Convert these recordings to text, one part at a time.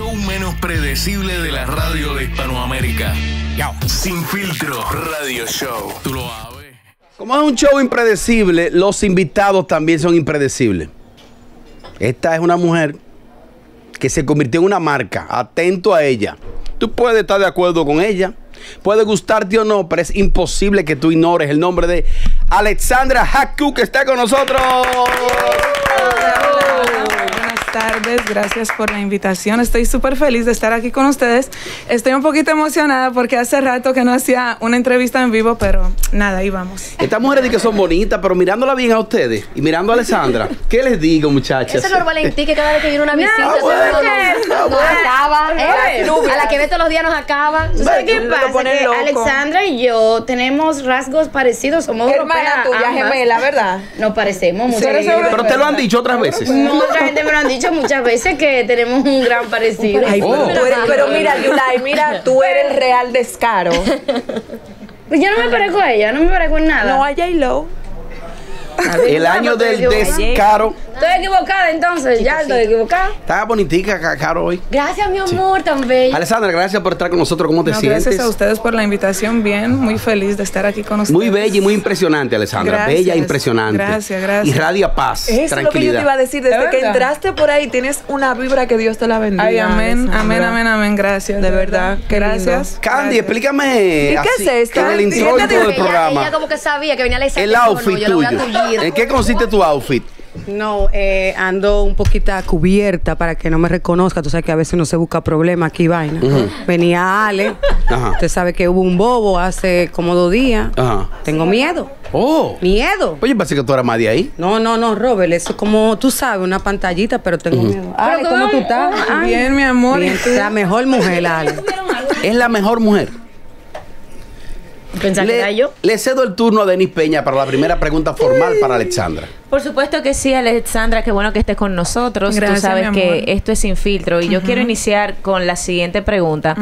show menos predecible de la radio de Hispanoamérica. Sin filtro, radio show. Tú lo sabes. Como es un show impredecible, los invitados también son impredecibles. Esta es una mujer que se convirtió en una marca. Atento a ella. Tú puedes estar de acuerdo con ella, puede gustarte o no, pero es imposible que tú ignores el nombre de Alexandra Haku que está con nosotros. Buenas tardes, gracias por la invitación. Estoy súper feliz de estar aquí con ustedes. Estoy un poquito emocionada porque hace rato que no hacía una entrevista en vivo, pero nada, ahí vamos. Estas mujeres dicen que son bonitas, pero mirándola bien a ustedes y mirando a Alexandra, ¿qué les digo, muchachas? Ese es Valentín que cada vez que viene una visita Ah, ese bueno, no, no, ah, acaba. ¿eh? A la que ve todos los días nos acaba. ¿Sabes qué pasa? Que. Alexandra y yo tenemos rasgos parecidos, somos Hermana tuya, gemela, ¿verdad? Nos parecemos mucho. eres Pero te lo han dicho otras veces. No, otra gente me lo han dicho muchas veces que tenemos un gran parecido. Ay, Oh. pero, tú eres- pero mira, Yulai, mira, tú eres el real descaro. Pues yo no me parezco a ella, no me parezco en nada. No a J-Lo. El año del descaro. Estoy equivocada entonces, ya estoy equivocada. Está bonitica, Ca- Caro, hoy. Gracias, mi amor, tan bello. Alexandra, gracias por estar con nosotros. ¿Cómo te No, sientes? gracias a ustedes por la invitación. Bien, muy feliz de estar aquí con ustedes. Muy bella y muy impresionante, Alexandra. Gracias. Bella e impresionante. Gracias, gracias. Irradia paz, Eso es lo que yo te iba a decir. Desde ¿De que entraste por ahí, tienes una vibra que Dios te la bendiga. Ay, amén, amén, amén, amén. Gracias. De verdad, qué Gracias. Candy, Gracias. explícame. ¿Y qué es esto? En el ¿Y introito del ella, programa. ella como que sabía que venía Alexandra. El y outfit yo lo voy a tuyo. ¿En qué consiste tu outfit? No, eh, ando un poquito cubierta para que no me reconozca. Tú sabes que a veces uno se busca problemas aquí, vaina. Venía Ale. Ajá. Usted sabe que hubo un bobo hace como dos días. Ajá. Tengo miedo. Oh. Miedo. Oye, parece que tú eras más de ahí. No, no, no, Robert. Eso es como, tú sabes, una pantallita, pero tengo miedo. Ale, ¿cómo tú estás? Ay, Bien, mi amor. Bien, la mejor mujer, Ale. Es la mejor mujer. Pensaba que era Le, yo. le cedo el turno a Denis Peña para la primera pregunta formal para Alexandra. Por supuesto que sí, Alexandra, qué bueno que estés con nosotros. Gracias, Tú sabes mi que amor. esto es sin filtro y yo quiero iniciar con la siguiente pregunta.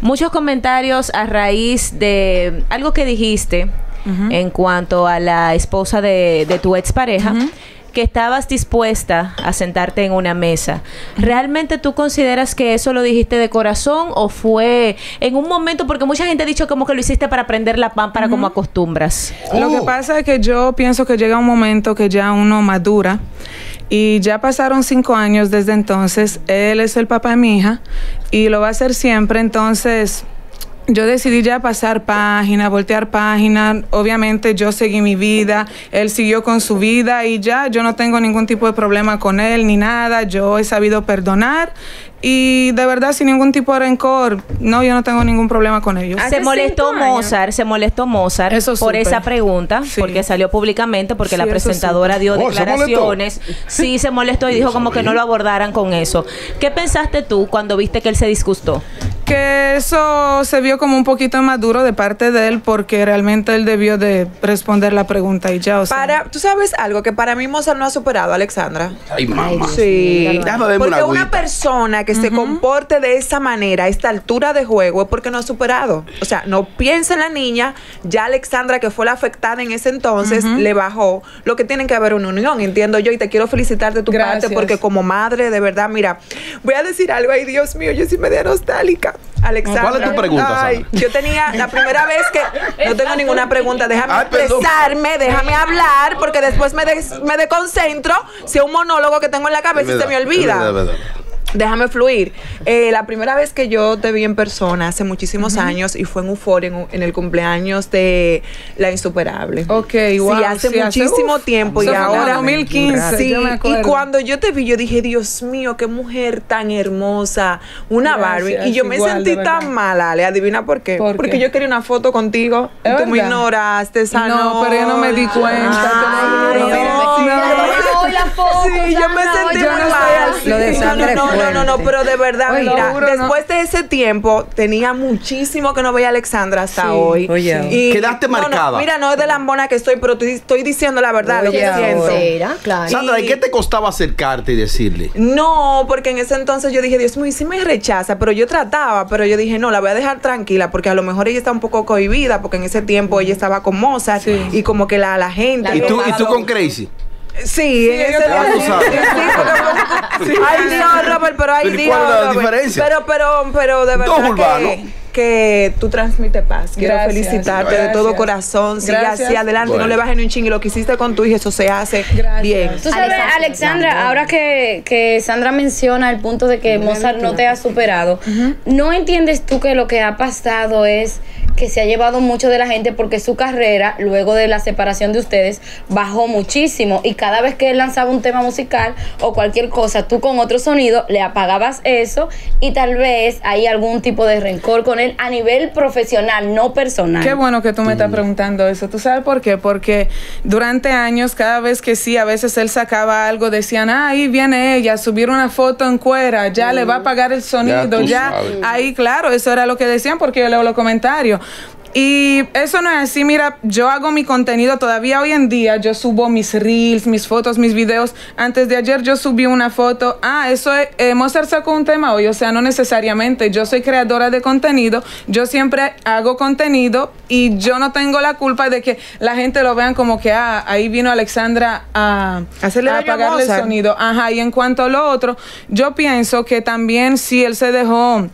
Muchos comentarios a raíz de algo que dijiste en cuanto a la esposa de, de tu expareja. Que estabas dispuesta a sentarte en una mesa. ¿Realmente tú consideras que eso lo dijiste de corazón o fue en un momento? Porque mucha gente ha dicho como que lo hiciste para prender la pámpara como acostumbras. Lo que Oh. pasa es que yo pienso que llega un momento que ya uno madura y ya pasaron cinco años desde entonces. Él es el papá de mi hija y lo va a hacer siempre. Entonces, yo decidí ya pasar página, voltear página. Obviamente yo seguí mi vida, él siguió con su vida y ya yo no tengo ningún tipo de problema con él ni nada. Yo he sabido perdonar y de verdad sin ningún tipo de rencor. No, yo no tengo ningún problema con ellos. Se molestó. Mozart, se molestó Mozart Eso por supe. esa pregunta, Sí. porque salió públicamente, porque Sí, la presentadora supe. dio Oh, ¿se declaraciones. Sí, se molestó y dijo como que no lo abordaran con eso. ¿Qué pensaste tú cuando viste que él se disgustó? que eso se vio como un poquito maduro de parte de él porque realmente él debió de responder la pregunta y ya, o sea, Para, tú sabes algo que para mí Mozart no ha superado, Alexandra. Ay, mamá. Sí. Déjame verme Porque una una, persona que se comporte de esa manera, a esta altura de juego, es porque no ha superado. O sea, no piensa en la niña, ya Alexandra, que fue la afectada en ese entonces, le bajó. Lo que tiene que haber una unión, entiendo yo, y te quiero felicitar de tu Gracias. parte, porque como madre, de verdad, mira, voy a decir algo, ay Dios mío, yo sí me de nostálgica. Alexandra. ¿Cuál es tu pregunta, Ay, yo tenía la primera vez que no tengo ninguna pregunta, déjame Ay, perdón. expresarme, déjame hablar, porque después me, des- me desconcentro si es un monólogo que tengo en la cabeza y se me Es olvida. Déjame fluir. Eh, la primera vez que yo te vi en persona hace muchísimos años y fue en Euphoria, en, en el cumpleaños de La Insuperable. Ok, Sí, wow, hace sí, hace- muchísimo uf, tiempo y ahora. 2015, Sí, yo me y cuando yo te vi, yo dije, Dios mío, qué mujer tan hermosa, una Gracias, Barbie. Y yo me sentí tan mal, Ale. Adivina por qué. ¿Por Porque qué? yo quería una foto contigo. y ¿Es tú me ignoraste, esa No, pero yo no me di cuenta, Ay, la Sí, yo me sentí yo muy no mal. Lo de No, Sandra no, es no, no, no, no, pero de verdad, Oye, mira, juro, después de ese tiempo tenía muchísimo que no veía a Alexandra hasta Sí. hoy. Oye. Y- Quedaste no, no, marcada. mira, no es de lambona que estoy, pero estoy, diciendo la verdad, lo que siento. Será, claro. Sandra, ¿y qué te costaba acercarte y decirle? No, porque en ese entonces yo dije, Dios mío, y si me rechaza, pero yo trataba, pero yo dije, no, la voy a dejar tranquila, porque a lo mejor ella está un poco cohibida, porque en ese tiempo ella estaba con Mozart Sí. y como que la, la gente. ¿Y tú, ¿Y tú con Crazy? Sí, ese Ay Dios, Robert, pero ay Pero ¿y Dios. cuál es la Robert. diferencia? Pero, pero, pero de Dos verdad urbanos. que, que tú transmites paz. Quiero Gracias, felicitarte de todo corazón. Sigue Gracias. hacia adelante, Bueno. no le bajes ni un ching. Y lo que hiciste con tu hija, eso se hace Gracias. bien. Tú sabes, Alexandra, Alexandra, ahora que, que Sandra menciona el punto de que Mozart no te ha superado, ¿no entiendes tú que lo que ha pasado es que se ha llevado mucho de la gente porque su carrera, luego de la separación de ustedes, bajó muchísimo y cada vez que él lanzaba un tema musical o cualquier cosa, tú con otro sonido le apagabas eso y tal vez hay algún tipo de rencor con él a nivel profesional, no personal. Qué bueno que tú me estás preguntando eso. ¿Tú sabes por qué? Porque durante años, cada vez que sí, a veces él sacaba algo, decían, ah, ahí viene ella, a subir una foto en cuera, ya le va a apagar el sonido, ya. Ahí, claro, eso era lo que decían porque yo leo los comentarios. Y eso no es así, mira, yo hago mi contenido todavía hoy en día, yo subo mis reels, mis fotos, mis videos. Antes de ayer yo subí una foto, ah, eso es, eh, Mozart sacó un tema hoy, o sea, no necesariamente, yo soy creadora de contenido, yo siempre hago contenido y yo no tengo la culpa de que la gente lo vean como que, ah, ahí vino Alexandra a, Hacerle a daño a apagarle el sonido. Ajá, y en cuanto a lo otro, yo pienso que también sí él se dejó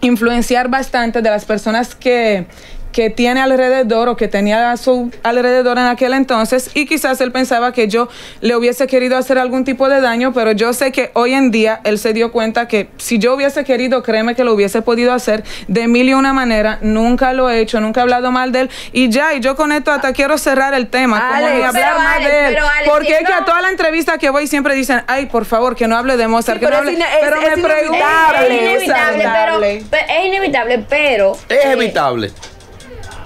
influenciar bastante de las personas que que tiene alrededor o que tenía a su alrededor en aquel entonces y quizás él pensaba que yo le hubiese querido hacer algún tipo de daño, pero yo sé que hoy en día él se dio cuenta que si yo hubiese querido, créeme que lo hubiese podido hacer de mil y una manera, nunca lo he hecho, nunca he hablado mal de él y ya, y yo con esto hasta quiero cerrar el tema, como Alex, ni hablar pero más Alex, de él, Alex, porque si es que a toda la entrevista que voy siempre dicen, ay, por favor, que no hable de Mozart, Sí, que no pero es hable, es- pero es me inevitable. es inevitable, pero, Inevitable. pero- es inevitable, pero Es eh, evitable.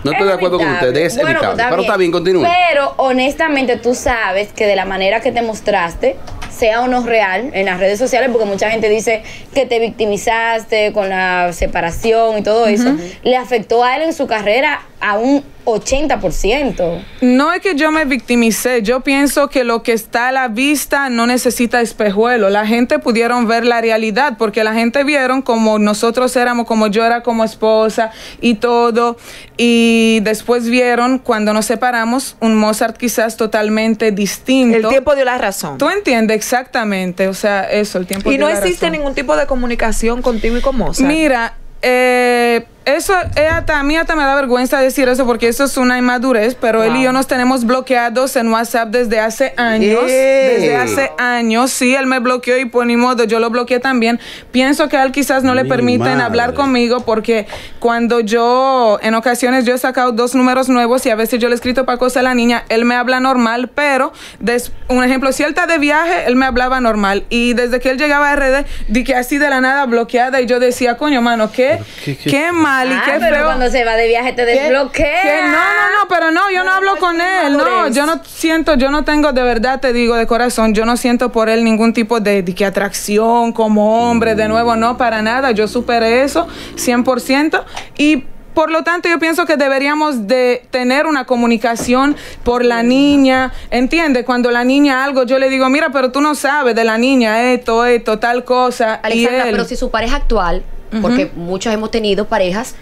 No estoy de acuerdo con ustedes, es Bueno, pues, evitable. Pero está bien, continúe. Pero honestamente tú sabes que de la manera que te mostraste, sea o no real en las redes sociales, porque mucha gente dice que te victimizaste con la separación y todo eso, le afectó a él en su carrera a un 80%. No es que yo me victimicé, yo pienso que lo que está a la vista no necesita espejuelo. La gente pudieron ver la realidad porque la gente vieron como nosotros éramos, como yo era como esposa y todo. Y después vieron cuando nos separamos un Mozart quizás totalmente distinto. El tiempo dio la razón. Tú entiendes exactamente, o sea, eso, el tiempo Y no la existe razón. ningún tipo de comunicación contigo y con Mozart. Mira, eh, eso es hasta, a mí hasta me da vergüenza decir eso porque eso es una inmadurez, pero él y yo nos tenemos bloqueados en WhatsApp desde hace años. Yeah. Desde hace años, sí, él me bloqueó y por ni modo, yo lo bloqueé también. Pienso que a él quizás no le Mi permiten madre. hablar conmigo porque cuando yo, en ocasiones yo he sacado dos números nuevos y a veces yo le he escrito para cosas a la niña, él me habla normal, pero, des- un ejemplo, si él está de viaje, él me hablaba normal y desde que él llegaba a RD, di que así de la nada bloqueada y yo decía, coño, mano, qué, ¿Qué- qué, qué- mal y Ah, qué pero feo. cuando se va de viaje te Que- desbloquea. que no, no, no, pero no, yo no hablo con él, no, yo no siento, yo no tengo, de verdad te digo de corazón, yo no siento por él ningún tipo de, de que atracción como hombre, de nuevo, no, para nada, yo superé eso 100% y... Por lo tanto, yo pienso que deberíamos de tener una comunicación por la niña, ¿entiendes? Cuando la niña algo, yo le digo, mira, pero tú no sabes de la niña esto, esto, tal cosa. y Alexandra, él- pero si su pareja actual, porque muchos hemos tenido parejas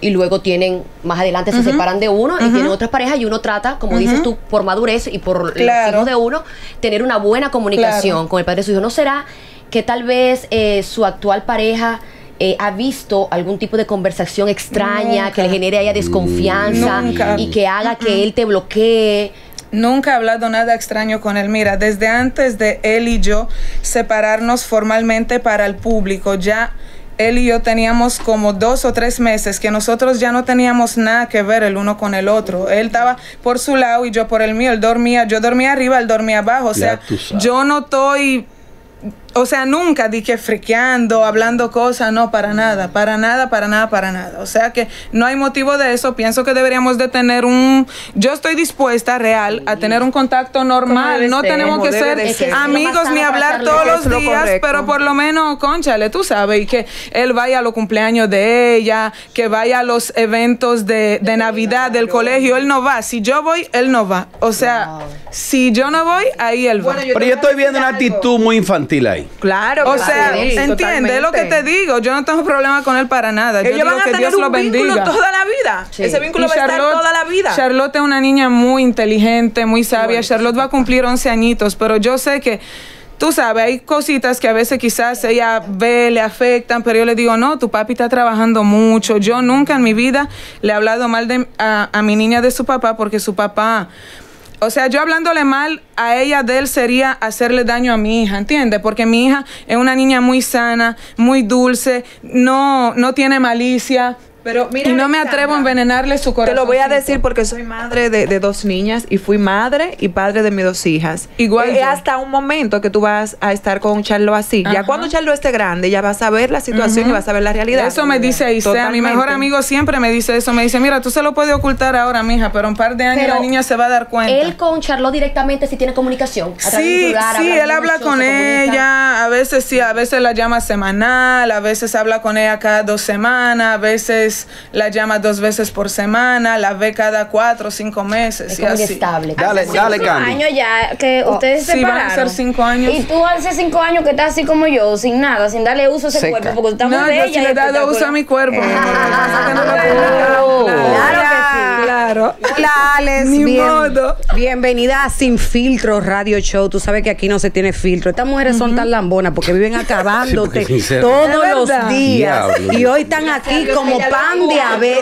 y luego tienen, más adelante se separan de uno y tienen otras parejas y uno trata, como dices tú, por madurez y por Claro. los hijos de uno, tener una buena comunicación Claro. con el padre de su hijo. ¿No será que tal vez eh, su actual pareja eh, ha visto algún tipo de conversación extraña Nunca. que le genere a ella desconfianza Nunca. y que haga que él te bloquee? Nunca he hablado nada extraño con él. Mira, desde antes de él y yo separarnos formalmente para el público, ya él y yo teníamos como dos o tres meses que nosotros ya no teníamos nada que ver el uno con el otro. Él estaba por su lado y yo por el mío. Él dormía, yo dormía arriba, él dormía abajo. O sea, yo no estoy o sea, nunca di que friqueando, hablando cosas, no, para nada, para nada, para nada, para nada. O sea que no hay motivo de eso. Pienso que deberíamos de tener un... Yo estoy dispuesta, real, a tener un contacto normal. No ser, tenemos que ser. Es amigos ni hablar todos los lo días, correcto. pero por lo menos, conchale, tú sabes, y que él vaya a los cumpleaños de ella, que vaya a los eventos de, de Navidad del colegio. Él no va. Si yo voy, él no va. O sea, si yo no voy, ahí él va. Bueno, yo Pero yo estoy viendo una algo. actitud muy infantil ahí. Ahí. Claro, O sea, sí, entiende es lo que te digo. Yo no tengo problema con él para nada. Yo Ellos digo van a que tener Dios lo un vínculo bendiga. toda la vida. Sí. Ese vínculo Y va a estar toda la vida. Charlotte es una niña muy inteligente, muy sabia. Charlotte va a cumplir 11 añitos, pero yo sé que, tú sabes, hay cositas que a veces quizás ella ve, le afectan, pero yo le digo, no, tu papi está trabajando mucho. Yo nunca en mi vida le he hablado mal de, a, a mi niña de su papá porque su papá... O sea, yo hablándole mal a ella de él sería hacerle daño a mi hija, ¿entiendes? Porque mi hija es una niña muy sana, muy dulce, no, no tiene malicia. Pero mira, y no me atrevo a envenenarle su Te corazón. lo voy a decir porque soy madre de, de dos niñas y fui madre y padre de mis dos hijas. Igual Eh, hasta un momento que tú vas a estar con Charlo así. Ya Ajá. cuando Charlo esté grande, ya vas a ver la situación y vas a ver la realidad. Eso me dice Aisea, mi mejor amigo siempre me dice eso. Me dice, mira, tú se lo puedes ocultar ahora, mija, pero en un par de años Pero la niña se va a dar cuenta. Él con Charlotte directamente sí tiene comunicación. a Sí, celular, sí, él habla mucho, con ella, a veces sí, a veces la llama semanal, a veces habla con ella cada dos semanas, a veces la llama dos veces por semana, la ve cada cuatro o cinco meses. Es y como así. inestable. Dale, Hace dale, cinco años ya que ustedes se sí, van a ser cinco años. Y tú hace cinco años que estás así como yo, sin nada, sin darle uso a ese Seca. cuerpo, porque tú estás No, muy yo bella. sí le he dado uso a mi cuerpo. mi amor, no. Claro que. Claro. Hola, Alex. Ni Bien- modo. bienvenida a Sin Filtro Radio Show. Tú sabes que aquí no se tiene filtro. Estas mujeres son tan lambonas porque viven acabándote Sí, porque sincero. todos los días. Diablo. Y hoy están aquí como pan de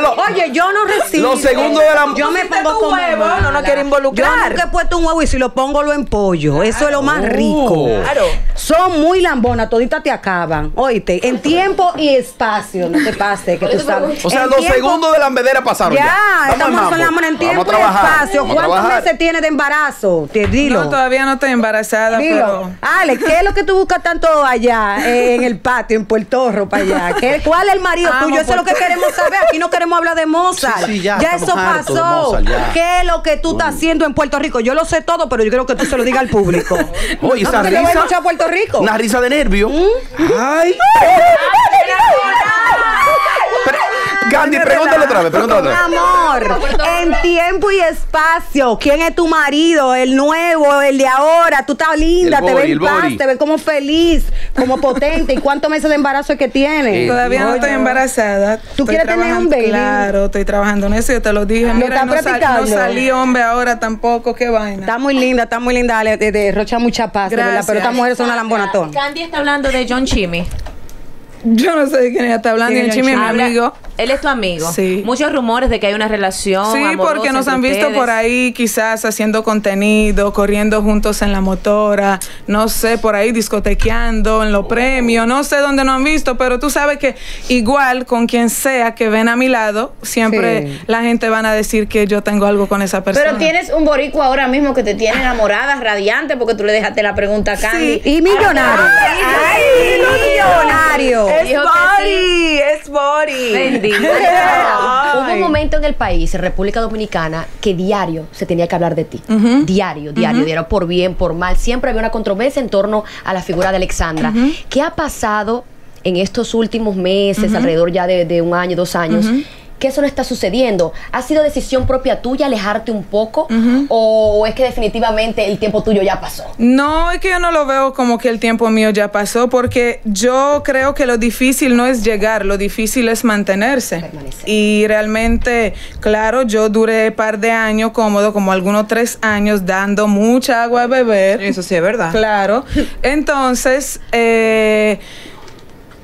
lo- Oye, yo no recibo. Los segundos de la- Yo me pongo como huevo, mala. no nos quiere involucrar. Yo nunca he puesto un huevo y si lo pongo lo empollo. Eso es lo más rico. Claro. Son muy lambonas, toditas te acaban. Oíste, en tiempo y espacio. No te pase, que tú sabes. O sea, En los tiempo- segundos de la embedera pasaron. Ya, ya, estamos hablando en tiempo y espacio. ¿Cuántos meses tiene de embarazo? Te dilo. No, todavía no estoy embarazada, Dilo. pero... Alex, ¿qué es lo que tú buscas tanto allá eh, en el patio, en Puerto Rico, para allá? ¿Qué- ¿Cuál es el marido Amo tuyo? Eso es lo que queremos saber. Aquí no queremos hablar de Mozart. Sí, sí, ya, ya estamos eso pasó. Mozart, ya. ¿Qué es lo que tú estás haciendo en Puerto Rico? Yo lo sé todo, pero yo quiero que tú se lo digas al público. Oye, No, esa risa. a Puerto Rico. Una risa de nervio. Ay. Otra vez, Mi amor, en tiempo y espacio, ¿quién es tu marido? El nuevo, el de ahora. Tú estás linda, El te body, ves el en paz, body. te ves como feliz, como potente. ¿Y cuántos meses de embarazo es que tienes? Eh, Todavía no estoy embarazada. ¿Tú Estoy quieres tener un trabajando- baby? Claro, estoy trabajando en eso. Yo te lo dije. ¿Lo Mira, estás no, sal- no practicando? salí hombre ahora tampoco. Qué vaina. Está muy linda, está muy linda, Ale, te derrocha mucha paz, de ¿verdad? Gracias. Pero estas mujeres son una lambonatón. Candy está hablando de John Chimmy. Yo no sé de quién ella está hablando. ¿Quién el es Chimi es mi Habla- amigo. Él es tu amigo. Sí. Muchos rumores de que hay una relación. Sí, porque nos entre han visto ustedes. por ahí quizás haciendo contenido, corriendo juntos en la motora, no sé, por ahí discotequeando en los premios, no sé dónde nos han visto, pero tú sabes que igual con quien sea que ven a mi lado, siempre Sí. la gente van a decir que yo tengo algo con esa persona. Pero tienes un boricua ahora mismo que te tiene enamorada, radiante, porque tú le dejaste la pregunta a Candy. Sí, y millonario. Ay, millonario. Es Dijo body, es body. Bendito. Hubo un momento en el país, en República Dominicana, que diario se tenía que hablar de ti. Diario, diario, diario, por bien, por mal. Siempre había una controversia en torno a la figura de Alexandra. ¿Qué ha pasado en estos últimos meses, alrededor ya de, de un año, dos años? Que eso no está sucediendo. ¿Ha sido decisión propia tuya alejarte un poco? ¿O es que definitivamente el tiempo tuyo ya pasó? No, es que yo no lo veo como que el tiempo mío ya pasó, porque yo creo que lo difícil no es llegar, lo difícil es mantenerse. Permanecer. Y realmente, claro, yo duré un par de años cómodo, como algunos tres años, dando mucha agua a beber. Eso sí es verdad. Claro. Entonces, eh,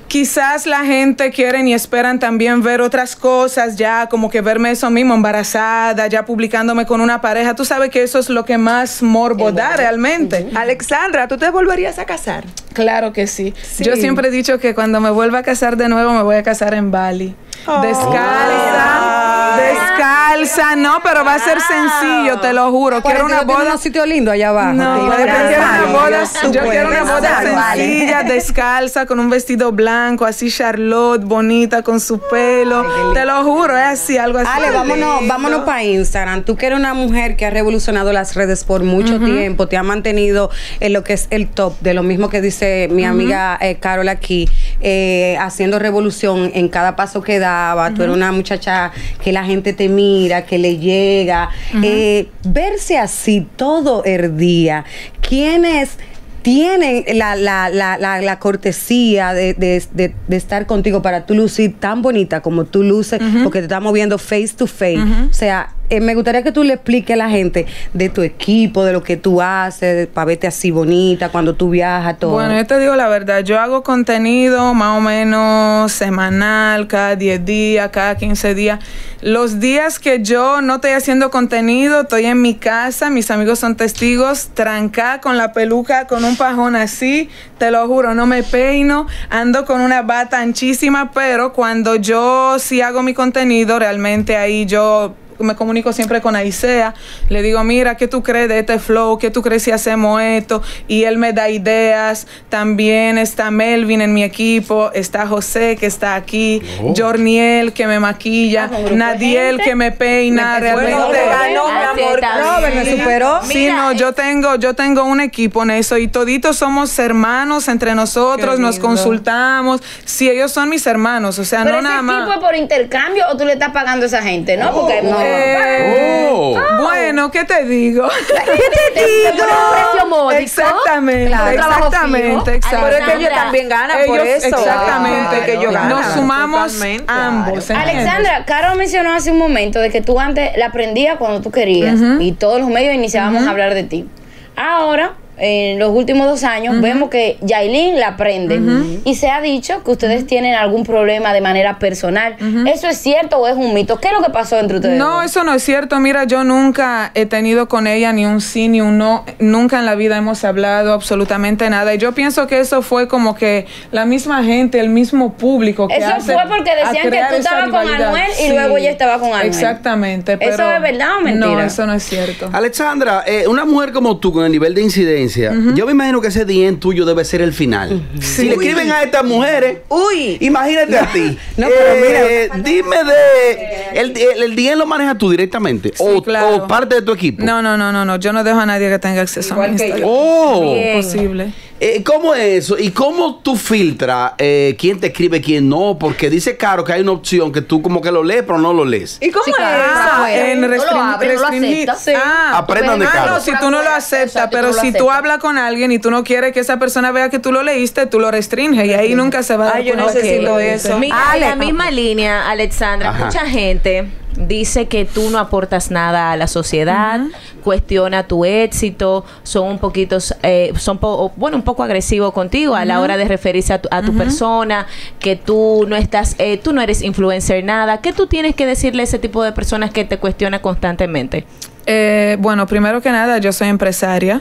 quizás la gente quieren y esperan también ver otras cosas, ya como que verme eso mismo, embarazada, ya publicándome con una pareja. Tú sabes que eso es lo que más morbo da realmente. Alexandra, ¿tú te volverías a casar? Claro que sí. Yo siempre he dicho que cuando me vuelva a casar de nuevo, me voy a casar en Bali. Descalza, descalza, no, pero va a ser sencillo, te lo juro. Quiero una boda. un sitio lindo allá abajo. No, yo quiero una boda, yo quiero una boda sencilla, descalza, con un vestido blanco, así Charlotte, bonita, con su pelo. Te lo juro, es así, algo así. Ale, vámonos, vámonos para Instagram. Tú que eres una mujer que ha revolucionado las redes por mucho tiempo, te ha mantenido en lo que es el top de lo mismo que dice mi amiga eh, Carol aquí, eh, haciendo revolución en cada paso que daba. Tú eres una muchacha que la gente te mira, que le llega. Eh, verse así todo el día, ¿quiénes tienen la, la, la, la, cortesía de, de, de, de estar contigo para tú lucir tan bonita como tú luces, porque te estamos viendo face to face. O sea, eh, me gustaría que tú le expliques a la gente de tu equipo, de lo que tú haces, para verte así bonita, cuando tú viajas, todo. Bueno, yo te digo la verdad, yo hago contenido más o menos semanal, cada 10 días, cada 15 días. Los días que yo no estoy haciendo contenido, estoy en mi casa, mis amigos son testigos, trancada con la peluca, con un pajón así, te lo juro, no me peino, ando con una bata anchísima, pero cuando yo sí hago mi contenido, realmente ahí yo me comunico siempre con Aisea, le digo, mira, ¿qué tú crees de este flow? ¿Qué tú crees si hacemos esto? Y él me da ideas. También está Melvin en mi equipo, está José que está aquí, Oh. Jorniel que me maquilla, Ah, Nadiel que me peina, realmente. Bueno, te ganó, mi Así amor. Robert me superó. Sí, Mira, no, yo tengo, yo tengo un equipo en eso y toditos somos hermanos entre nosotros, nos consultamos. Sí, ellos son mis hermanos, o sea, Pero no ese nada más. equipo es por intercambio o tú le estás pagando a esa gente, ¿no? Porque no. Eh, Oh. Bueno, ¿qué te digo? Te ponen un precio módico. Exactamente, Claro, exactamente, exacto. Pero es que ellos también ganan por Ellos- eso. Exactamente, Claro, que ellos ganan. Nos sumamos Totalmente. ambos. Alexandra, Caro mencionó hace un momento de que tú antes la aprendías cuando tú querías y todos los medios iniciábamos a hablar de ti. Ahora, en los últimos dos años, vemos que Yailin la aprende y se ha dicho que ustedes tienen algún problema de manera personal. ¿Eso es cierto o es un mito? ¿Qué es lo que pasó entre ustedes? No, dos? eso no es cierto. Mira, yo nunca he tenido con ella ni un sí ni un no. Nunca en la vida hemos hablado absolutamente nada. Y yo pienso que eso fue como que la misma gente, el mismo público. Que Eso hace fue porque decían que tú estabas con. Anuel y luego ella estaba con Anuel. Exactamente. ¿Eso es verdad o mentira? No, eso no es cierto. Alexandra, eh, una mujer como tú con el nivel de incidencia, yo me imagino que ese DM tuyo debe ser el final. Si le escriben a estas mujeres, Uy. imagínate a ti. No, pero Eh, dime de. El, el, el DM lo manejas tú directamente Sí, o, claro. o parte de tu equipo. No, no, no, no, no. Yo no dejo a nadie que tenga acceso a mi Instagram. Oh. Bien. Imposible. Eh, ¿Cómo es eso? ¿Y cómo tú filtras eh, quién te escribe, quién no? Porque dice Caro que hay una opción que tú como que lo lees, pero no lo lees. ¿Y cómo Sí, claro. es? Ah, Ah, en no lo restring- abre, no lo. Sí. Ah, Aprendan de ah, Caro. no, si tú no lo aceptas, Exacto, pero tú no lo si tú hablas con alguien y tú no quieres que esa persona vea que tú lo leíste, tú lo restringes y ahí nunca se va a dar Ay, yo necesito que- eso. Mira, en la misma línea, Alexandra, Ajá. mucha gente dice que tú no aportas nada a la sociedad, cuestiona tu éxito, son un poquito, eh, son po- bueno, un poco agresivos contigo a la hora de referirse a tu, a tu persona, que tú no estás, eh, tú no eres influencer nada. ¿Qué tú tienes que decirle a ese tipo de personas que te cuestionan constantemente? Eh, bueno, primero que nada, yo soy empresaria.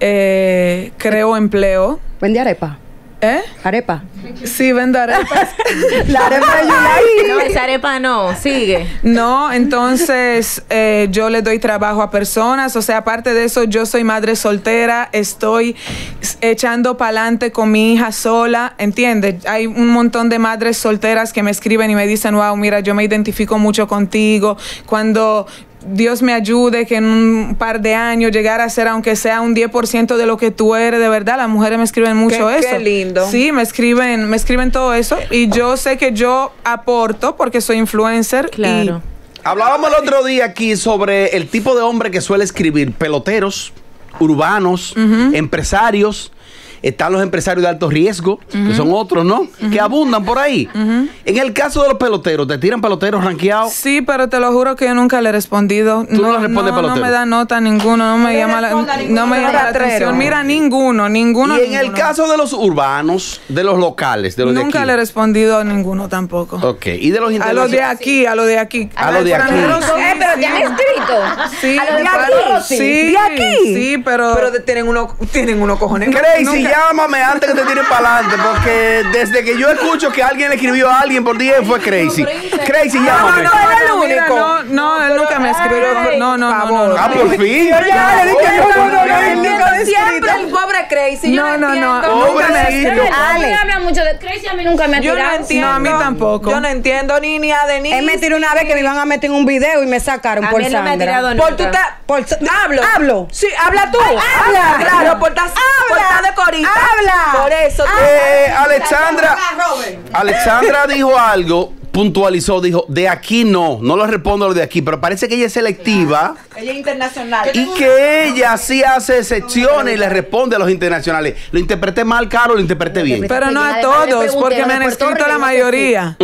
Eh, creo empleo. Vende arepa. ¿Eh? Arepa. Sí, vendo arepas. La arepa de Yulai. No, esa arepa no, sigue. No, entonces eh, yo le doy trabajo a personas, o sea, aparte de eso, yo soy madre soltera, estoy echando pa'lante con mi hija sola, ¿entiendes? Hay un montón de madres solteras que me escriben y me dicen, wow, mira, yo me identifico mucho contigo, cuando... Dios me ayude que en un par de años llegar a ser, aunque sea un 10% de lo que tú eres, de verdad, las mujeres me escriben mucho Qué- eso. qué lindo. Sí, me escriben, me escriben todo eso y yo sé que yo aporto porque soy influencer. Claro. Hablábamos el otro día aquí sobre el tipo de hombre que suele escribir peloteros, urbanos, empresarios. Están los empresarios de alto riesgo, que son otros, ¿no? Que abundan por ahí. En el caso de los peloteros, ¿te tiran peloteros Y, rankeados? sí, pero te lo juro que yo nunca le he respondido. ¿Tú no le respondes no, pelotero? no me da nota ninguno, no me llama la, a no me llama la atención. Mira, ninguno, ninguno. y en el caso de los urbanos, de los locales, de los Nunca de le he aquí. respondido a ninguno tampoco. Ok, y de los A los de aquí, a los de aquí. A los de aquí. Eh, pero te han escrito. Sí, A los de aquí. sí, ¿De aquí? Sí, pero, Pero tienen uno, tienen uno cojones. Crazy, llámame antes que te tiren para adelante, porque desde que yo escucho que alguien le escribió a alguien por 10 fue Crazy. Crazy, llámame. no, no, Pero el mira, único. No, no, él nunca me escribió. No, no, no, por no, no. Ah, por fin. Ya, le dije, no, no, no, no, siempre el pobre crazy. Yo No, no, no, no. Nunca me escribió. Habla mucho de Crazy, a mí nunca me ha Yo no tirado. entiendo. No, a mí tampoco. Yo no entiendo ni ni a Denise. Él me tiró una vez que me iban a meter en un video y me sacaron A por mí no me ha Sandra. tirado Por nunca. tu Hablo. Hablo. Sí, habla tú. habla. Claro, por estar por estar Habla. Por eso. tú- Eh, Alexandra, Alexandra dijo algo puntualizó, dijo, de aquí no, no lo respondo a lo de aquí, pero parece que ella es selectiva Ella es internacional. y que ella sí hace excepciones y le responde a los internacionales. ¿Lo interpreté mal, Caro, lo interpreté bien? Pero no a le todos, porque me han escrito la mayoría.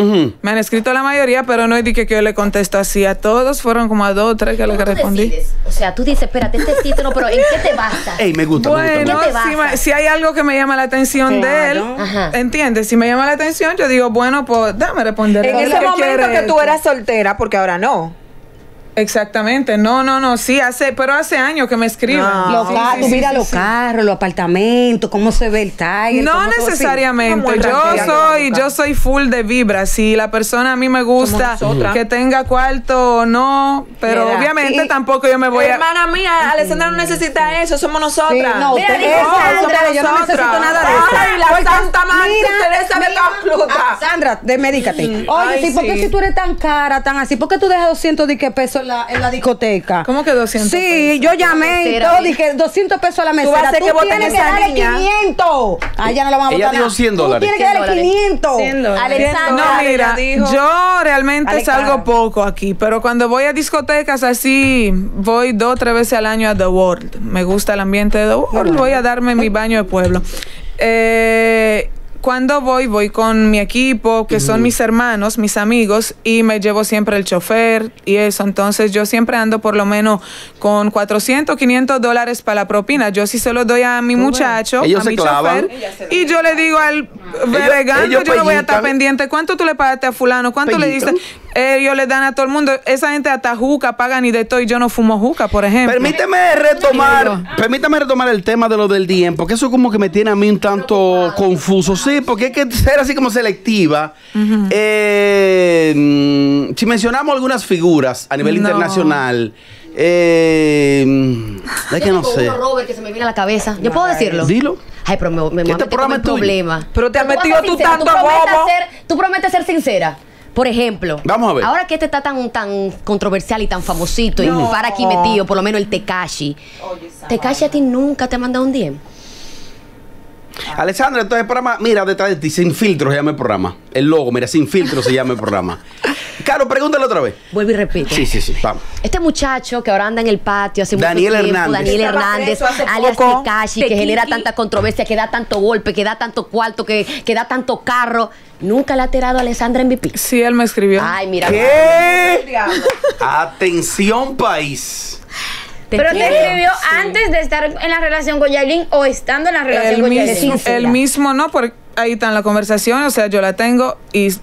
Me han escrito la mayoría, pero no es de que, yo le contesto así a todos. Fueron como a dos o tres que lo que ¿Cómo tú respondí. decides? O sea, tú dices, espérate, este título, pero ¿en qué te basas? Ey, me gusta, me gusta, me Bueno, gusta. ¿Qué te si, basas? me- si hay algo que me llama la atención de él. Ajá. ¿entiendes? Si me llama la atención, yo digo, bueno, pues dame responder. En ¿Qué ese momento quiere que tú eras soltera, porque ahora no. Exactamente, no, no, no, sí, hace, pero hace años que me escriben. No. Los Sí, carros, sí, tú sí, mira sí, los sí. carros, los apartamentos, cómo se ve el Tiger. No necesariamente. Yo soy, yo soy full de vibra. Si la persona a mí me gusta que tenga cuarto o no, pero obviamente Y- tampoco yo me voy a. Hermana mía, Alessandra no necesita eso, somos nosotras. Sí, no, Mira, usted Sandra, somos yo no necesito nosotras. nada de eso. Ay, la Porque- Santa Madre Mira, Ah, Sandra, de medícate. Oye, Ay, sí, ¿por qué sí. si tú eres tan cara, tan así? ¿Por qué tú dejas 200 de qué pesos en la, en la discoteca? ¿Cómo que 200 Sí, pesos? yo llamé y mesera, todo, dije 200 pesos a la vas a mesera. hacer Tú que tienes que esa darle niña. 500. Ah, ya no la vamos a Ella votar dijo nada. 100 dólares. Tú tienes que darle 100 500. 100 dólares. Alessandra, No, mira, dijo- yo realmente Dale salgo poco aquí, pero cuando voy a discotecas así, voy dos o tres veces al año a The World. Me gusta el ambiente de The World, voy a darme mi baño de pueblo. Eh, cuando voy, voy con mi equipo, que son mis hermanos, mis amigos, y me llevo siempre el chofer y eso. Entonces yo siempre ando por lo menos con 400, 500 dólares para la propina. Yo sí se lo doy a mi muchacho, Ellos a se mi clavan. chofer, y yo le digo al veregando, ellos yo no voy a estar pendiente. ¿Cuánto tú le pagaste a fulano? ¿Cuánto le diste? Ellos le dan a todo el mundo. Esa gente hasta juca pagan y de todo. Y yo no fumo juca, por ejemplo. Permíteme retomar, permítame retomar el tema de lo del DM, porque eso como que me tiene a mí un tanto confuso. Sí, porque hay que ser así como selectiva. Eh, mm, si mencionamos algunas figuras a nivel No. internacional, eh, es que no sé. uno, Robert, que se me viene a la cabeza. ¿Yo puedo decirlo? Dilo. Ay, pero me, me, me Este voy a meter programa es tuyo. problema. Pero te has metido tú tanto prometes bobo. ser- Tú prometes ser sincera. Por ejemplo, Vamos a ver. ahora que este está tan, tan controversial y tan famosito y para aquí metido, por lo menos el Tekashi. Tekashi a ti nunca te ha mandado un DM. Alessandra, entonces el programa, mira, detrás de ti, sin filtro se llama el programa. El logo, mira, sin filtro se llama el programa. Caro, pregúntale otra vez. Vuelvo y repito. Sí, sí, sí, vamos. Este muchacho que ahora anda en el patio hace Daniel mucho tiempo, Hernández. Daniel Estaba Hernández, alias. Tekashi, que genera tanta controversia, que da tanto golpe, que da tanto cuarto, que, que da tanto carro. Nunca le ha tirado a Alessandra MVP. Sí, él me escribió. Ay, mira. ¿Qué? Atención, país. Te Pero te escribió antes de estar en la relación con Yailin o estando en la relación el, con mismo, Yailin. el mismo no, porque ahí está en la conversación, o sea, yo la tengo y...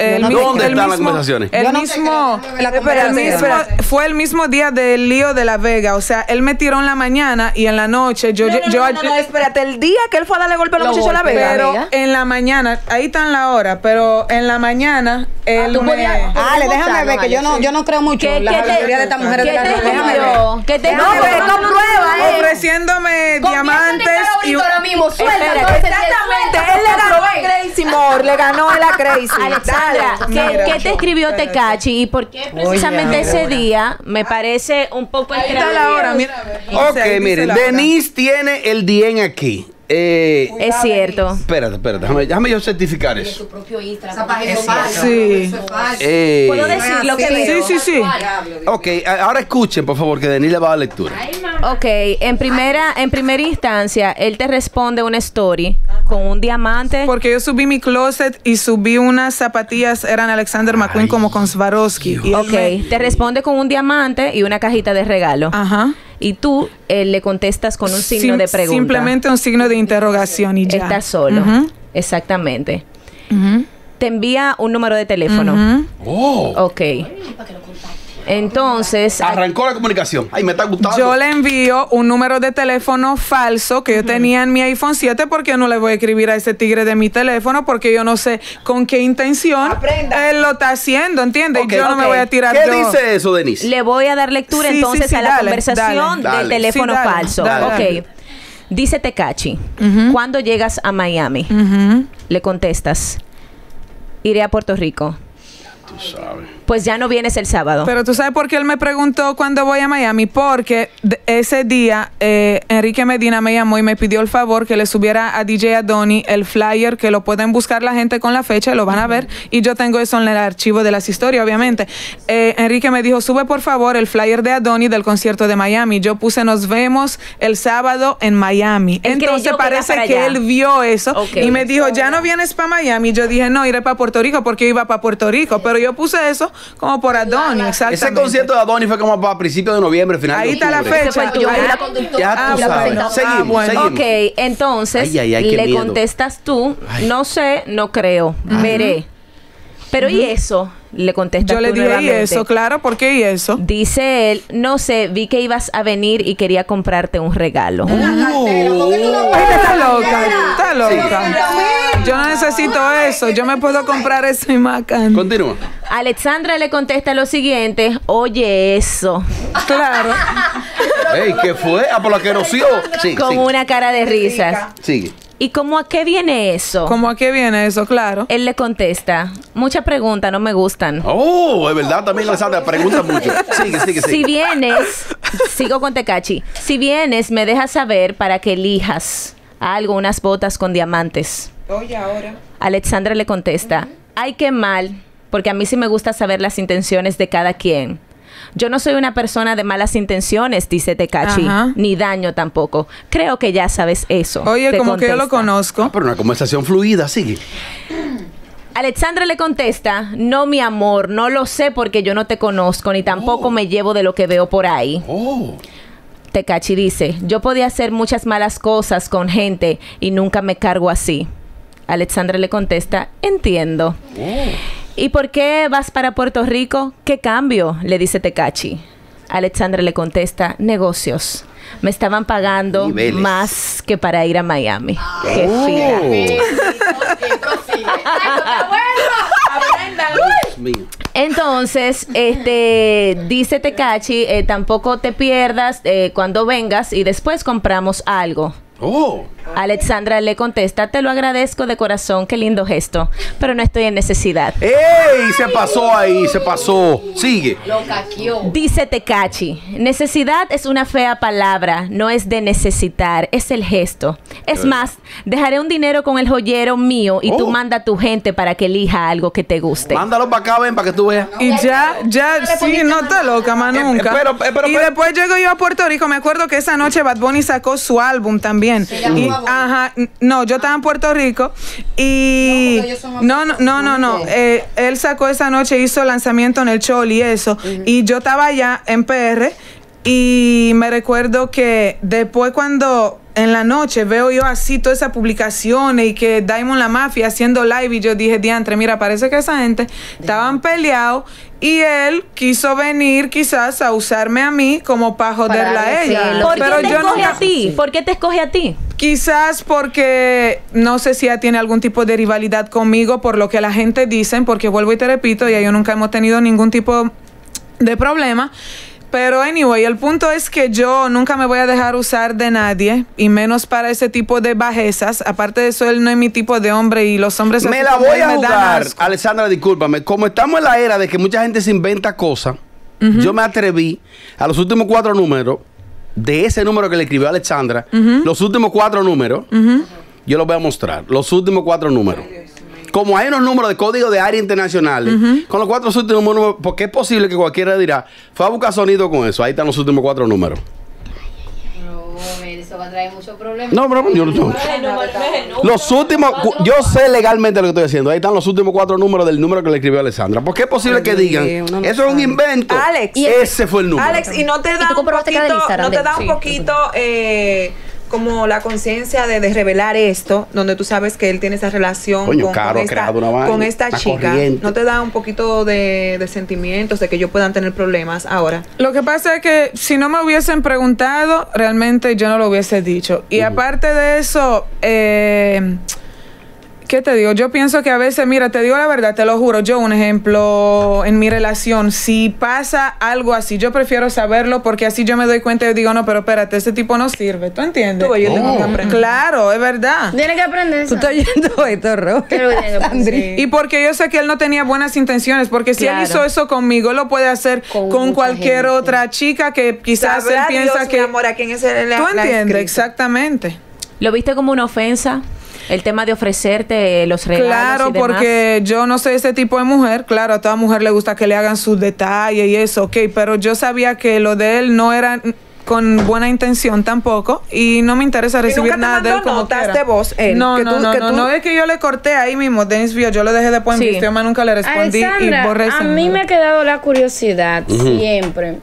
El, no ¿Dónde el están las mismo- conversaciones? El no mismo, no la el fue el mismo día del lío de la Vega, o sea, él me tiró en la mañana y en la noche yo... No, no, yo, no, no, no, espérate, el día que él fue a darle golpe a la muchacha a la vega. pero Vega. en la mañana, ahí está en la hora, pero en la mañana él tú me- podías- Ale, déjame ver, que yo no, yo no creo mucho ¿Qué, en la mayoría de estas mujeres ¿qué de te la Déjame ver. ¿Qué te Déjame ver, escribió? con prueba, eh. ofreciéndome diamantes y ahora mismo, suelta, él le ganó a Moore, le ganó él a Gracie. Alexandra, Dale. ¿qué, Mira, qué te escribió Tecachi y por qué precisamente ese día me parece un poco Ahí está la hora, mira. Ok, miren, la. Denise tiene el DM aquí. Eh, Es cierto. espérate, espérate, déjame, déjame yo certificar eso. Sí. Eso es falso. Eh, ¿Puedo decir lo que Sí, veo? Sí, sí, sí. ok, ahora escuchen, por favor, que Denise le va a dar lectura. Ok, en primera, en primera instancia, él te responde una story con un diamante. Porque yo subí mi closet y subí unas zapatillas, eran Alexander McQueen como con Swarovski. Y Ok, me- te responde con un diamante y una cajita de regalo. Ajá. Y tú eh, le contestas con un signo Sim- de pregunta. Simplemente un signo de interrogación y ya. Estás solo. Exactamente. Te envía un número de teléfono. Oh, Ok. Entonces, arrancó la comunicación. Ay, me está gustando. Yo le envío un número de teléfono falso que yo tenía en mi iPhone 7 porque yo no le voy a escribir a ese tigre de mi teléfono porque yo no sé con qué intención Aprenda. él lo está haciendo, ¿entiendes? Ok, yo no me voy a tirar ¿Qué yo. dice eso, Denise? le voy a dar lectura Sí, entonces sí, sí, a la dale, conversación dale. del Dale. teléfono Sí, dale, falso. dale, ok. dale. Dice Tecachi, ¿cuándo llegas a Miami? Le contestas, iré a Puerto Rico. Tú sabes. Pues ya no vienes el sábado. Pero tú sabes por qué él me preguntó cuándo voy a Miami. Porque ese día eh, Enrique Medina me llamó y me pidió el favor que le subiera a DJ Adoni el flyer, que lo pueden buscar la gente con la fecha, lo van a ver. Y yo tengo eso en el archivo de las historias, obviamente. Eh, Enrique me dijo, sube por favor el flyer de Adoni del concierto de Miami. Yo puse, nos vemos el sábado en Miami. Él Entonces que parece que él vio eso y me dijo, ya no vienes para Miami. Yo dije, no, iré para Puerto Rico porque yo iba para Puerto Rico. Pero yo puse eso como por Adoni, exactamente. Ese concierto de Adonis fue como para principios de noviembre, final Ahí de está la fecha. Yo Ahí- fui la conductora. Ya Ah, tú bueno. sabes. Ah, Seguimos, bueno. seguimos. Ok, entonces Ay, ay, ay, qué le miedo. contestas tú, no sé, no creo, veré. Pero ¿y eso? Le contestas Yo le dije, ¿y eso? Claro, ¿por qué y eso? Dice él, no sé, vi que ibas a venir y quería comprarte un regalo. Ay, está loca, está loca. Yo no necesito eso, yo me puedo comprar eso y más acá. Continúa. Alexandra le contesta lo siguiente, oye eso, Claro. Ey, ¿qué fue? Ah, por la que roció. Sí, con sigue. una cara de risas. Sigue. ¿Y cómo a qué viene eso? ¿Cómo a qué viene eso? Claro. Él le contesta, muchas preguntas no me gustan. Oh, es verdad, también Alessandra pregunta mucho. Sigue, sigue, Si sigue. vienes, sigo con Tecachi, si vienes me dejas saber para que elijas algo, unas botas con diamantes. Oye, ahora. Alexandra le contesta, ay, qué mal, porque a mí sí me gusta saber las intenciones de cada quien. Yo no soy una persona de malas intenciones, dice Tecachi, Ajá. ni daño tampoco. Creo que ya sabes eso. Oye, como que yo lo conozco. Ah, pero una conversación fluida, sigue. Alexandra le contesta, no mi amor, no lo sé porque yo no te conozco, ni tampoco me llevo de lo que veo por ahí. Oh. Tecachi dice, yo podía hacer muchas malas cosas con gente y nunca me cargo así. Alexandra le contesta, entiendo. ¿Y por qué vas para Puerto Rico? ¿Qué cambio? le dice Tecachi. Alexandra le contesta, negocios. Me estaban pagando Niveles. más que para ir a Miami. Qué Oh. fila. Entonces, este, dice Tecachi, eh, tampoco te pierdas eh, cuando vengas y después compramos algo. Oh. Alexandra le contesta, te lo agradezco de corazón, qué lindo gesto, pero no estoy en necesidad. ¡Ey! Se pasó ahí, se pasó. Sigue. Lo caqueó. Dice Tecachi, necesidad es una fea palabra, no es de necesitar, es el gesto. Es más, dejaré un dinero con el joyero mío y tú Oh. manda a tu gente para que elija algo que te guste. Mándalo para acá, ven, para que tú veas. Y ya, ya, sí, no está loca más nunca. eh, pero, eh, pero, y pero- después llego yo a Puerto Rico. Me acuerdo que esa noche Bad Bunny sacó su álbum también. Y, ajá, no, yo estaba en Puerto Rico y. No, no, no, no, no. eh, él sacó esa noche, hizo lanzamiento en el Choli y eso. Y yo estaba allá en PR y me recuerdo que después cuando en la noche veo yo así todas esas publicaciones y que Diamond la Mafia haciendo live y yo dije, diantre, mira, parece que esa gente estaban peleados y él quiso venir quizás a usarme a mí como para joderla a ella. ¿Por qué Pero te yo escoge nunca- a ti? ¿Por qué te escoge a ti? Quizás porque no sé si ella tiene algún tipo de rivalidad conmigo por lo que la gente dicen, porque vuelvo y te repito, ya yo nunca hemos tenido ningún tipo de problema. Pero anyway, el punto es que yo nunca me voy a dejar usar de nadie y menos para ese tipo de bajezas. Aparte de eso, él no es mi tipo de hombre y los hombres Me la voy a me jugar. Alessandra, discúlpame. Como estamos en la era de que mucha gente se inventa cosas, yo me atreví a los últimos cuatro números de ese número que le escribió Alexandra, los últimos cuatro números, yo los voy a mostrar. Los últimos cuatro números. Como hay unos números de código de área internacionales, con los cuatro últimos números, porque es posible que cualquiera dirá, fue a buscar sonido con eso. Ahí están los últimos cuatro números. Eso va a traer muchos problemas. No, bro, yo no. Los últimos, yo sé legalmente lo que estoy haciendo. Ahí están los últimos cuatro números del número que le escribió Alessandra. ¿Por qué es posible que digan, eso es un invento? Alex. Y ese fue el número. Alex, y no te da un poquito, no te da un poquito eh, como la conciencia de, de revelar esto, donde tú sabes que él tiene esa relación Coño, con, Caro con ha esta, creado una vaina, con esta una chica. corriente. No te da un poquito de, de sentimientos de que ellos puedan tener problemas ahora. Lo que pasa es que si no me hubiesen preguntado, realmente yo no lo hubiese dicho. Y aparte de eso, eh, ¿Qué te digo? Yo pienso que a veces, mira, te digo la verdad, te lo juro, yo un ejemplo en mi relación, si pasa algo así, yo prefiero saberlo porque así yo me doy cuenta y digo, no, pero espérate, ese tipo no sirve, ¿tú entiendes? Tú, yo tengo que aprender. Claro, es verdad. Tienes que aprender Tú eso. estás oyendo esto, Ro. Que aprender. Y porque yo sé que él no tenía buenas intenciones, porque si Claro. él hizo eso conmigo, lo puede hacer Con cualquier gente. otra chica que quizás él piensa Dios, que... mi amor, a quién es el, ¿Tú la entiendes? Exactamente. ¿Lo viste como una ofensa? El tema de ofrecerte los regalos. Claro, y demás? porque yo no soy ese tipo de mujer. Claro, a toda mujer le gusta que le hagan sus detalles y eso, ok. Pero yo sabía que lo de él no era con buena intención tampoco y no me interesa ¿Y recibir nunca te nada de él como notas de voz él? No, Que no, tú- no, que no, tú- no es que yo le corté ahí mismo, Dennis vio, yo lo dejé después en Sí. más nunca le respondí Alexandra, y borré a mí me ha quedado la curiosidad siempre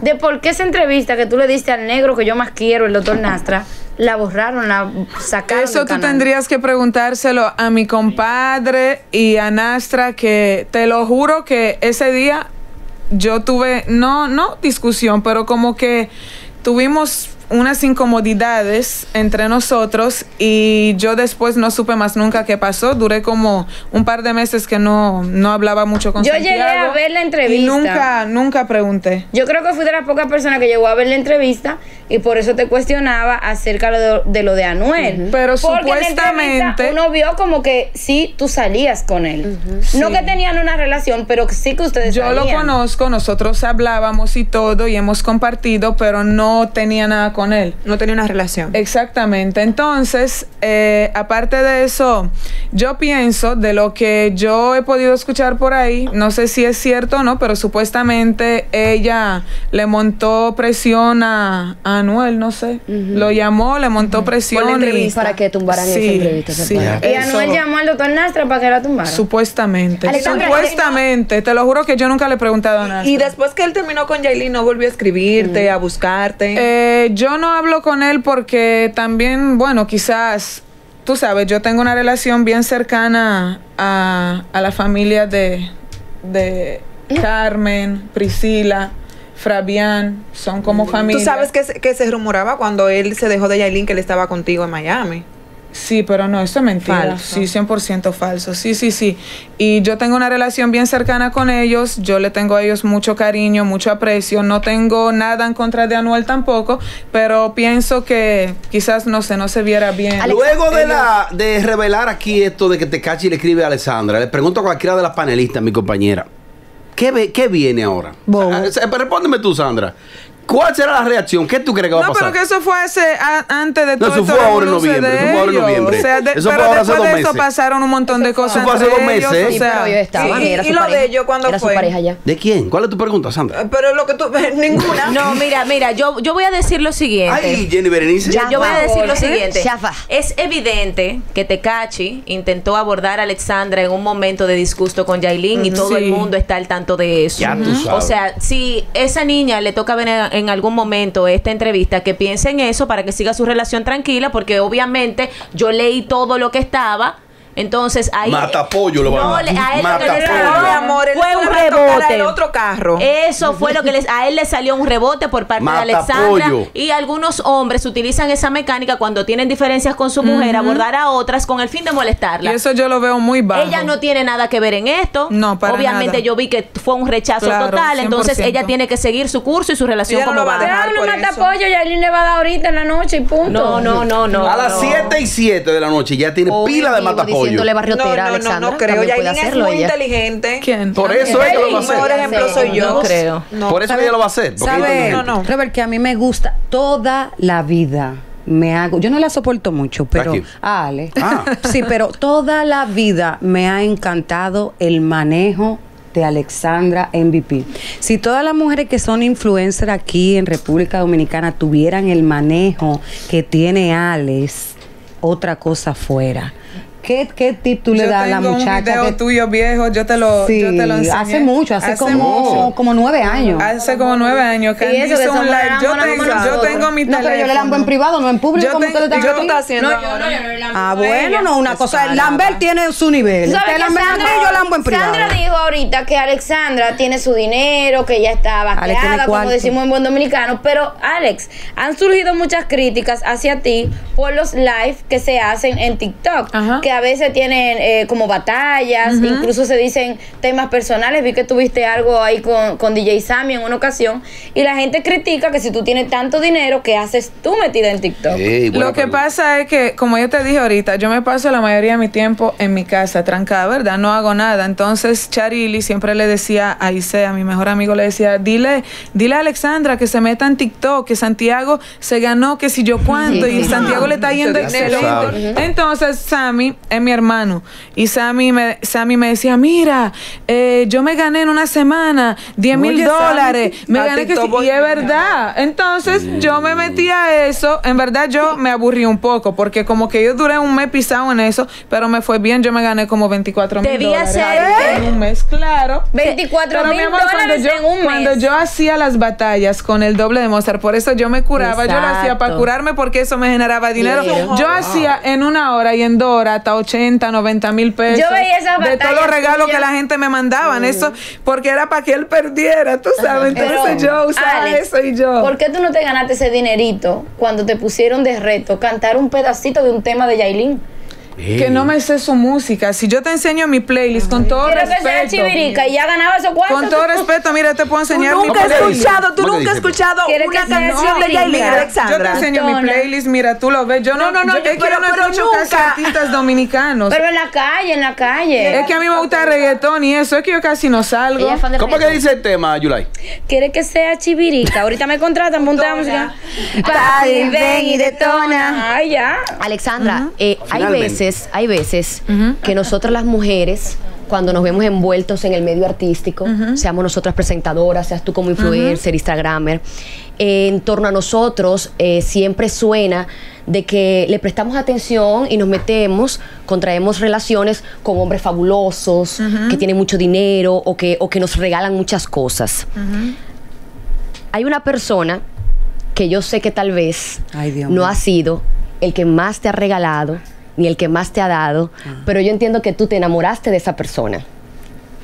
de por qué esa entrevista que tú le diste al negro que yo más quiero, el doctor Nastra, la borraron, la sacaron. Eso tú canal. tendrías que preguntárselo a mi compadre y a Nastra, que te lo juro que ese día yo tuve, no, no discusión, pero como que tuvimos unas incomodidades entre nosotros y yo después no supe más nunca qué pasó. Duré como un par de meses que no, no hablaba mucho con Yo llegué Santiago a ver la Y entrevista. nunca, nunca pregunté. Yo creo que fui de las pocas personas que llegó a ver la entrevista y por eso te cuestionaba acerca de, de lo de Anuel. Pero Porque en la supuestamente- uno vio como que sí tú salías con él. No que tenían una relación, pero sí que ustedes Yo lo conozco, nosotros hablábamos y todo y hemos compartido, pero no tenía nada con él. No tenía una relación. Exactamente. Entonces, eh, aparte de eso, yo pienso de lo que yo he podido escuchar por ahí, no sé si es cierto o no, pero supuestamente ella le montó presión a, a Anuel, no sé. Lo llamó, le montó presión. Por la y- entrevista. Para que tumbaran esa entrevista, Sí. Y Anuel llamó al doctor Nastra para que la tumbara. Supuestamente. Alexandra, supuestamente. Te lo juro que yo nunca le he preguntado nada. Y después que él terminó con Yailin, no volvió a escribirte, a buscarte. Eh, yo no hablo con él porque también, bueno, quizás, tú sabes, yo tengo una relación bien cercana a, a la familia de, de Carmen, Priscila, Fabián, son como familia. Tú sabes que se, que se rumoraba cuando él se dejó de Yailin que él estaba contigo en Miami. Sí, pero no, eso es mentira. Falso. Sí, 100% falso. Sí, sí, sí. Y yo tengo una relación bien cercana con ellos. Yo le tengo a ellos mucho cariño, mucho aprecio. No tengo nada en contra de Anuel tampoco, pero pienso que quizás, no sé, no se viera bien. Alex- Luego de la de revelar aquí esto de que te cachi le escribe a Alessandra, le pregunto a cualquiera de las panelistas, mi compañera, ¿qué, ve- qué viene ahora? Ah, eh, Respóndeme tú, Sandra. ¿Cuál será la reacción? ¿Qué tú crees que va a No, pasar? pero que eso fue hace, a- antes de No, todo eso esto fue ahora en noviembre, eso fue ahora en noviembre. O sea, de- Eso fue pero ahora hace después dos de eso meses. pasaron un montón de cosas fue hace dos ellos, meses. o Sí, sea, pero y- era y su lo pareja. de ellos, ¿cuándo era fue? su pareja ya. ¿De quién? ¿Cuál es tu pregunta, Sandra? Eh, Pero lo que tú. Ninguna. No, mira, mira, yo, yo voy a decir lo siguiente. Ay, Jenny Berenice. Ya. Yo voy a decir lo siguiente. Ya va. Es evidente que Tecachi intentó abordar a Alexandra en un momento de disgusto con Yailin y todo el mundo está al tanto de eso. Ya tú sabes. O sea, si esa niña le toca ver en, algún momento esta entrevista, que piense en eso para que siga su relación tranquila, porque obviamente yo leí todo lo que estaba. Entonces ahí. Matapollo lo van a- No, le- a él lo que le Matapollo. mi amor, él fue un rebote. al otro carro. Eso fue lo que les, a él le salió un rebote por parte de Alexandra. Y algunos hombres utilizan esa mecánica cuando tienen diferencias con su mujer, abordar a otras con el fin de molestarla. Y eso yo lo veo muy bajo. Ella no tiene nada que ver en esto. No, para Obviamente nada. yo vi que fue un rechazo Claro, total. Entonces 100%. ella tiene que seguir su curso y su relación Ella no como lo va a por mata eso. pollo le va a dar ahorita en la noche y punto. No, no, no, no. a las no. 7 y 7 de la noche ya tiene pila de matapollo. Diciéndole No, barriotera no, a no, Alexandra. no creo. También puede Yailin es muy ella. inteligente. ¿Quién? Por eso ella lo va a El mejor hacer. ejemplo soy yo. No creo. No. Por eso ella lo va a hacer. porque ella es ¿Sabe, inteligente. No, no. Robert, que a mí me gusta toda la vida. Me hago, yo no la soporto mucho, pero Aquí. a Ale. Ah. Sí, pero toda la vida me ha encantado el manejo de Alexandra MVP. Si todas las mujeres que son influencers aquí en República Dominicana tuvieran el manejo que tiene Alex, otra cosa fuera. ¿Qué, qué tip tú le Yo das a la un muchacha? video que- tuyo viejo, yo te lo, Sí, yo te lo enseñé. hace mucho, hace, como, mucho. como nueve años. Hace como nueve años que eso un live. Yo tengo, yo mi No, pero yo le teléfono. lambo en privado, no en público, Yo yo- ¿Qué tú estás haciendo? No, yo no, yo no le lambo Ah, bueno, no, una cosa. Descarada. Lambert tiene su nivel. ¿Sabes Usted Sandra, y yo lambo en privado. Sandra dijo ahorita que Alexandra tiene su dinero, que ella está vaqueada, como decimos en buen dominicano. Pero, Alex, han surgido muchas críticas hacia ti por los live que se hacen en TikTok. Ajá. Que a veces tienen eh, como batallas, incluso se dicen temas personales. Vi que tuviste algo ahí con, con DJ Sammy en una ocasión y la gente critica que si tú tienes tanto dinero, ¿qué haces tú metida en TikTok? Lo que pregunta. pasa es que, como yo te dije ahorita, yo me paso la mayoría de mi tiempo en mi casa, trancada, ¿verdad? No hago nada. Entonces, Charili siempre le decía a Isea, mi mejor amigo, le decía, dile, dile a Alexandra que se meta en TikTok, que Santiago se ganó, que si yo cuánto, y Santiago le está yendo excelente. Entonces, Sammy es mi hermano. Y Sammy me, Sammy me decía, mira, eh, yo me gané en una semana 10 mil dólares. Me gané que sí. Y es verdad. Entonces, yo me metí a eso. En verdad, yo me aburrí un poco porque como que yo duré un mes pisado en eso, pero me fue bien. Yo me gané como 24 mil Debía dólares ser- en un mes, claro. 24 Pero, mi mil dólares yo- en un mes. Cuando yo hacía las batallas con el doble de Mozart, por eso yo me curaba. Yo lo hacía para curarme porque eso me generaba dinero. Yo hacía en una hora y en dos horas hasta 80, 90 mil pesos. Yo veía esas De todos los regalos que la gente me mandaban. Eso porque era para que él perdiera, tú sabes. Entonces Pero, yo usaba Alex, eso y yo. ¿Por qué tú no te ganaste ese dinerito cuando te pusieron de reto cantar un pedacito de un tema de Yailin? Que no me sé su música. Si yo te enseño mi playlist con todo Quiero que sea respeto. chivirica y ya ganaba esos cuartos. Con todo respeto, mira, te puedo Tú enseñar mi nunca has ¿Cómo que dice? escuchado, tú ¿Cómo que nunca has escuchado ¿Quieres una que sea canción de chivirica? Yailin, Yo te Alexandra. enseño mi playlist, mira, tú lo ves. Yo no, No, no, yo, es que quiero, yo no pero escucho casi artistas dominicanos. Pero en la calle, en la calle. es que a mí me gusta el reggaetón y eso, es que yo casi no salgo. ¿Cómo que dice el tema, Yulai? Quiere que sea chivirica. Ahorita me contratan, ponte la música. Ven y detona. Ay, ya. Alexandra, eh, hay Finalmente. Veces, hay veces que nosotras las mujeres, cuando nos vemos envueltos en el medio artístico, seamos nosotras presentadoras, seas tú como influencer, Instagramer, eh, en torno a nosotros eh, siempre suena de que le prestamos atención y nos metemos, contraemos relaciones con hombres fabulosos, que tienen mucho dinero o que, o que nos regalan muchas cosas. Hay una persona que yo sé que tal vez Ay, no ha sido el que más te ha regalado ni el que más te ha dado, Ah. pero yo entiendo que tú te enamoraste de esa persona.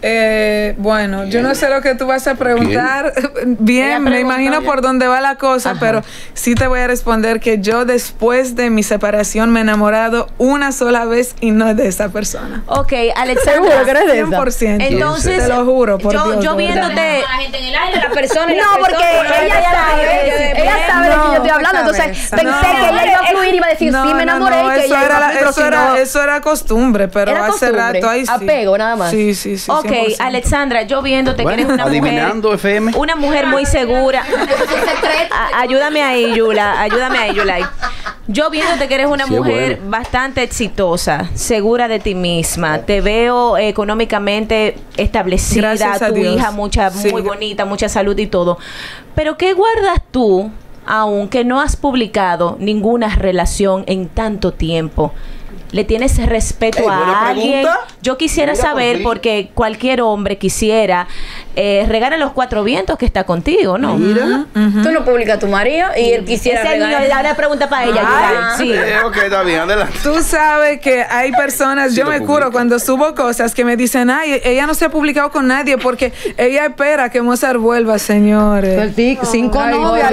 Eh, bueno, yo no sé lo que tú vas a preguntar. Bien, Ella me imagino ya. por dónde va la cosa, pero sí te voy a responder que yo después de mi separación me he enamorado una sola vez y no de esa persona. Ok, Alexandra. 100%. Entonces, te lo juro, por yo, Dios, yo viéndote. La gente en el aire, la persona y la No, porque persona. ella ya sabe, sabe, ella sabe de quién yo estoy hablando, entonces pensé No. que ella iba a fluir y iba a decir, No, sí, me enamoré no, y que eso ella iba a era, eso, era, eso era costumbre, pero Era hace costumbre, rato ahí sí. apego, nada más. Sí, sí, sí. Ok, 100%. Alexandra, yo viéndote que eres una adivinando, mujer. FM. Una mujer muy segura. A- ayúdame ahí, Yula. Ayúdame ahí, Yulai. Yo viéndote que eres una Sí, mujer bueno. bastante exitosa, segura de ti misma. Te veo eh, económicamente establecida, Gracias a tu Dios. hija mucha, Sí. muy bonita, mucha salud y todo. Pero ¿qué guardas tú, aunque no has publicado ninguna relación en tanto tiempo? ¿Le tienes respeto a alguien? pregunta. Yo quisiera Mira, saber, porque cualquier hombre quisiera eh, regar a los cuatro vientos que está contigo, ¿no? Mira. Tú no publicas a tu marido y él quisiera Ese regalar. la pregunta para ella, Yulai. Sí. Eh, ok, está bien, adelante. Tú sabes que hay personas, Sí yo lo me curo cuando subo cosas que me dicen, ay, ella no se ha publicado con nadie porque ella espera que Mozart vuelva, señores. Pues sí, cinco novias,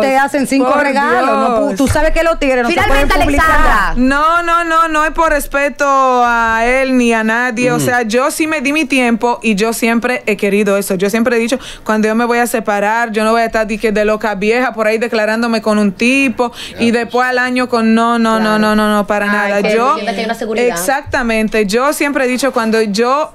te hacen cinco Por regalos. No, tú sabes que los tigres no Finalmente, se. Alexandra. No, no, no, no es por respeto a él ni a nadie. O sea, yo sí me di mi tiempo y yo siempre he querido eso. Yo siempre he dicho, cuando yo me voy a separar, yo no voy a estar di que de loca vieja por ahí declarándome con un tipo y después al año con no, no, no, no, no, no, para Ay, nada. que Yo hay una seguridad. exactamente. Yo siempre he dicho cuando yo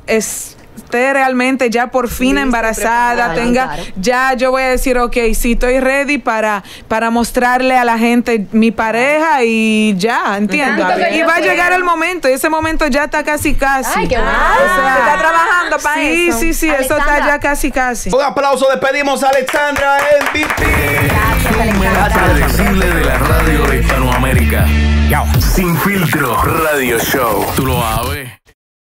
esté realmente ya por fin embarazada, preparada. tenga Claro. ya yo voy a decir, ok, sí, estoy ready para, para mostrarle a la gente mi pareja y ya, entiendo. Y va a llegar el momento, y ese momento ya está casi casi. Ay, qué bueno. O sea, Se está trabajando para sí, eso. sí, sí, eso está Alexandra. ya casi casi. Un aplauso, despedimos a Alexandra MVP. Impredecible de la radio de Hispanoamérica. Sin filtro radio show. Tú lo sabes.